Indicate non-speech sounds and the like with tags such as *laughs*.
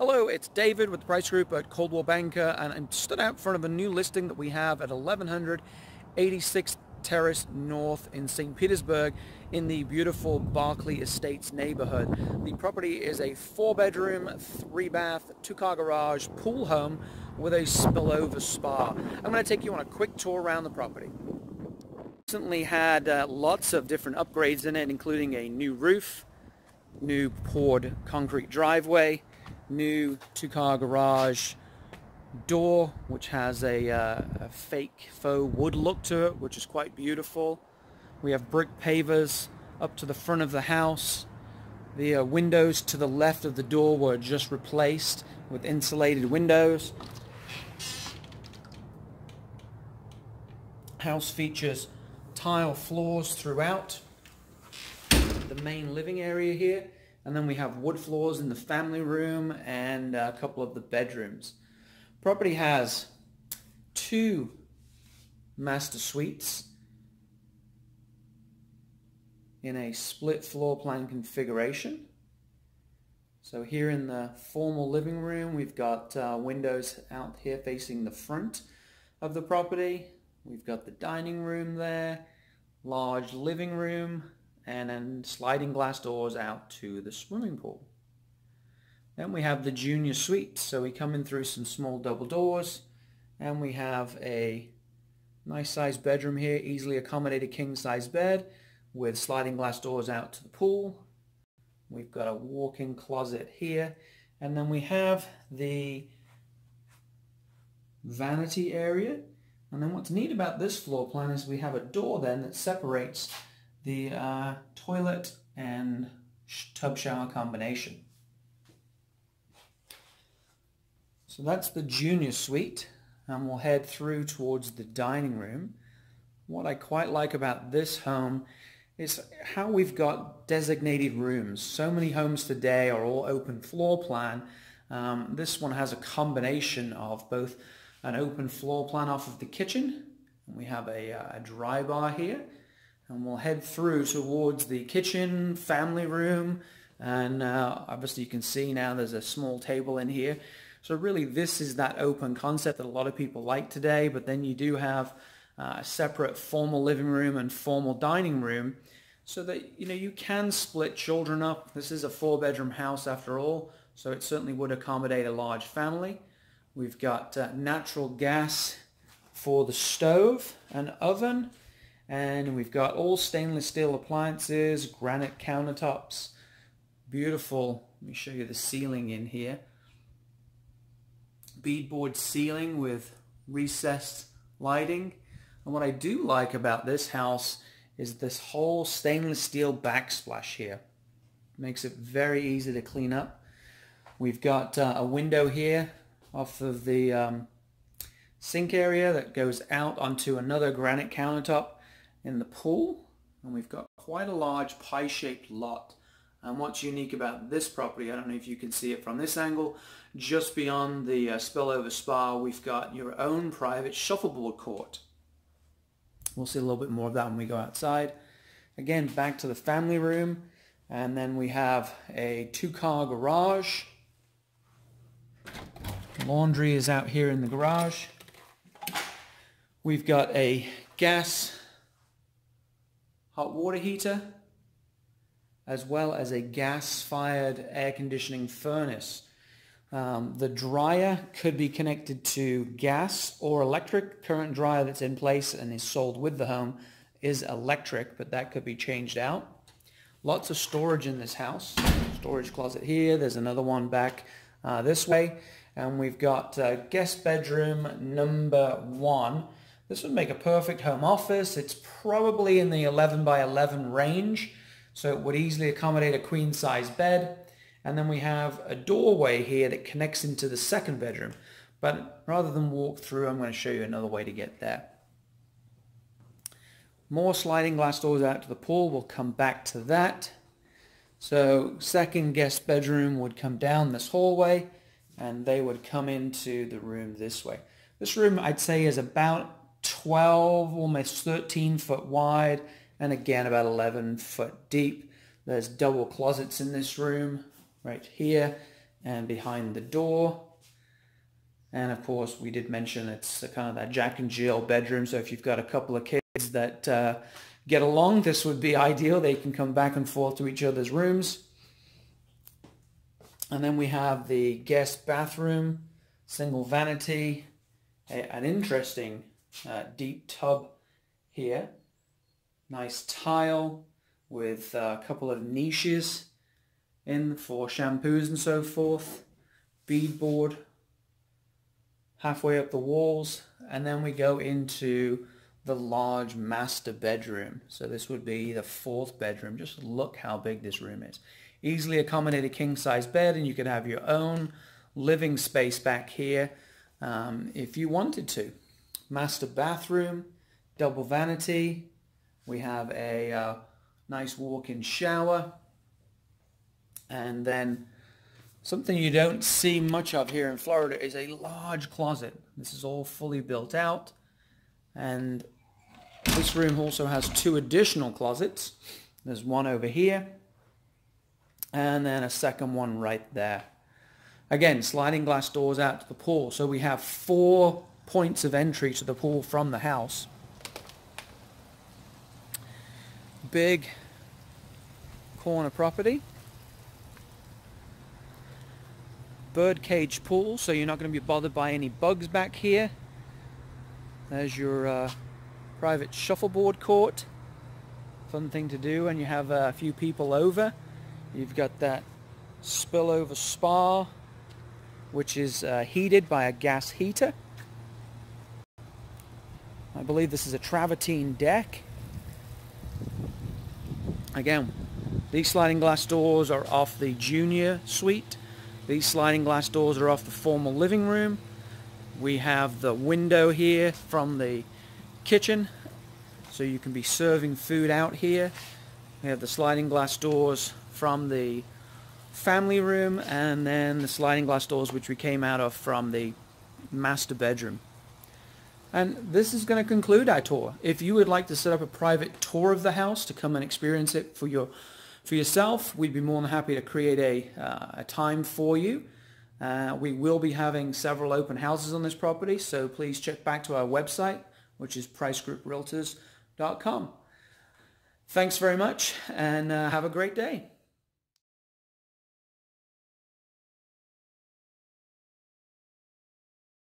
Hello, it's David with the Price Group at Coldwell Banker and I'm stood out in front of a new listing that we have at 1186 Terrace North in St. Petersburg in the beautiful Barclay Estates neighborhood. The property is a four bedroom, three bath, two car garage, pool home with a spillover spa. I'm going to take you on a quick tour around the property. Recently had uh, lots of different upgrades in it including a new roof, new poured concrete driveway, new two-car garage door which has a, uh, a, fake faux wood look to it which is quite beautiful. We have brick pavers up to the front of the house. The uh, windows to the left of the door were just replaced with insulated windows. House features tile floors throughout the main living area here and then we have wood floors in the family room and a couple of the bedrooms. Property has two master suites in a split floor plan configuration. So here in the formal living room, we've got uh, windows out here facing the front of the property. We've got the dining room there, large living room, and then sliding glass doors out to the swimming pool. Then we have the junior suite. So we come in through some small double doors and we have a nice sized bedroom here, easily accommodated king size bed with sliding glass doors out to the pool. We've got a walk-in closet here and then we have the vanity area and then what's neat about this floor plan is we have a door then that separates the uh, toilet and tub shower combination. So that's the junior suite and we'll head through towards the dining room. What I quite like about this home is how we've got designated rooms. So many homes today are all open floor plan. Um, this one has a combination of both an open floor plan off of the kitchen. And we have a, uh, a dry bar here and we'll head through towards the kitchen, family room, and uh, obviously you can see now there's a small table in here. So really this is that open concept that a lot of people like today, but then you do have uh, a separate formal living room and formal dining room so that you know you can split children up. This is a four bedroom house after all, so it certainly would accommodate a large family. We've got uh, natural gas for the stove and oven and we've got all stainless steel appliances, granite countertops, beautiful, let me show you the ceiling in here, beadboard ceiling with recessed lighting. And what I do like about this house is this whole stainless steel backsplash here. Makes it very easy to clean up. We've got uh, a window here off of the um, sink area that goes out onto another granite countertop in the pool and we've got quite a large pie-shaped lot. And what's unique about this property, I don't know if you can see it from this angle, just beyond the uh, spillover spa, we've got your own private shuffleboard court. We'll see a little bit more of that when we go outside. Again, back to the family room. And then we have a two-car garage. Laundry is out here in the garage. We've got a gas hot water heater, as well as a gas-fired air conditioning furnace. Um, the dryer could be connected to gas or electric. Current dryer that's in place and is sold with the home is electric, but that could be changed out. Lots of storage in this house. Storage closet here. There's another one back uh, this way. And we've got uh, guest bedroom number one this would make a perfect home office. It's probably in the 11 by 11 range, so it would easily accommodate a queen size bed. And then we have a doorway here that connects into the second bedroom. But rather than walk through, I'm going to show you another way to get there. More sliding glass doors out to the pool. We'll come back to that. So second guest bedroom would come down this hallway and they would come into the room this way. This room I'd say is about 12, almost 13 foot wide, and again about 11 foot deep. There's double closets in this room right here, and behind the door. And of course, we did mention it's kind of that Jack and Jill bedroom. So if you've got a couple of kids that uh, get along, this would be *laughs* ideal. They can come back and forth to each other's rooms. And then we have the guest bathroom, single vanity, an interesting uh, deep tub here. Nice tile with a couple of niches in for shampoos and so forth. Beadboard halfway up the walls. And then we go into the large master bedroom. So this would be the fourth bedroom. Just look how big this room is. Easily accommodate a king-size bed and you could have your own living space back here um, if you wanted to. Master bathroom, double vanity. We have a uh, nice walk-in shower. And then something you don't see much of here in Florida is a large closet. This is all fully built out. And this room also has two additional closets. There's one over here and then a second one right there. Again, sliding glass doors out to the pool. So we have four points of entry to the pool from the house. Big corner property. Bird cage pool, so you're not going to be bothered by any bugs back here. There's your uh, private shuffleboard court. Fun thing to do when you have a few people over. You've got that spillover spa, which is uh, heated by a gas heater. I believe this is a travertine deck. Again, these sliding glass doors are off the junior suite. These sliding glass doors are off the formal living room. We have the window here from the kitchen so you can be serving food out here. We have the sliding glass doors from the family room and then the sliding glass doors which we came out of from the master bedroom. And this is going to conclude our tour. If you would like to set up a private tour of the house to come and experience it for your for yourself, we'd be more than happy to create a, uh, a time for you. Uh, we will be having several open houses on this property, so please check back to our website, which is pricegrouprealtors.com. Thanks very much, and uh, have a great day.